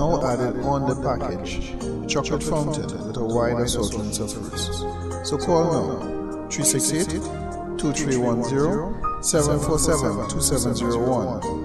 now added on the package. chocolate fountain with a wide assortment of fruits. So call now. 368 2310 747 2701